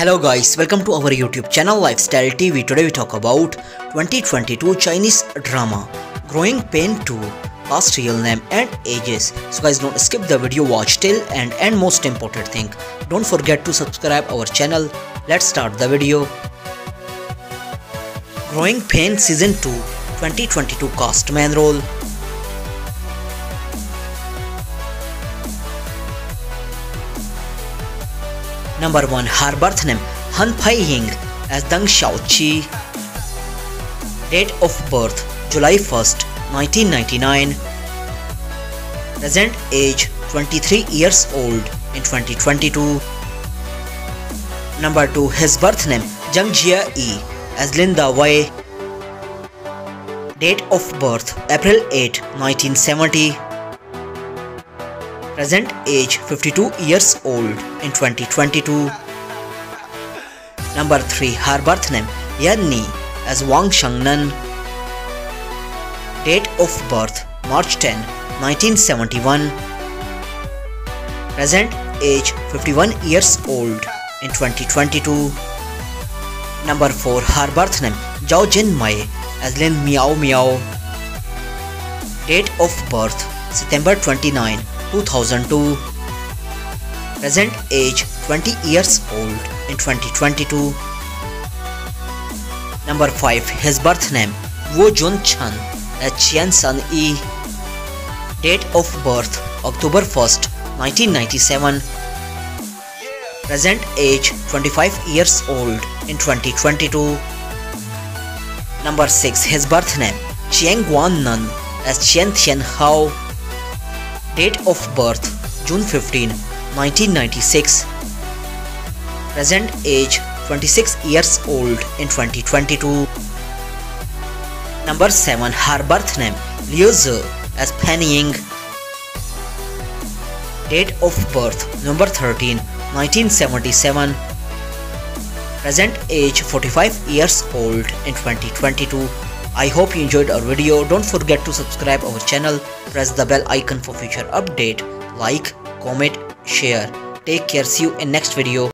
Hello guys, welcome to our YouTube channel Lifestyle TV. Today we talk about 2022 Chinese drama Growing Pain 2 Past real name and ages. So guys don't skip the video watch till and and most important thing don't forget to subscribe our channel. Let's start the video. Growing Pain Season 2 2022 cast main role. Number 1 Her birth name Han Pei Ying as Deng Xiaoqi. Date of birth July 1st 1999 Present age 23 years old in 2022 Number 2 His birth name Zhang Jia Yi as Lin Dawei Date of birth April 8 1970 present age 52 years old in 2022. Number 3 her birth name Yan Ni as Wang Shangnan. Date of birth March 10, 1971. Present age 51 years old in 2022. Number 4 her birth name Zhao Jin Mai as Miao Miao. Date of birth September 29, 2002 present age 20 years old in 2022 number 5 his birth name Guo Jun Chen as Qian San Yi. Date of birth October 1st 1997 present age 25 years old in 2022 number 6 his birth name Jiang Guan Nan as Chen Tian Hao Date of birth June 15, 1996. Present age 26 years old in 2022. Number 7 Her birth name Liu Zi as Pan Ying. Date of birth November 13, 1977. Present age 45 years old in 2022. I hope you enjoyed our video. Don't forget to subscribe our channel. Press the bell icon for future update. Like, comment, share. Take care. See you in next video.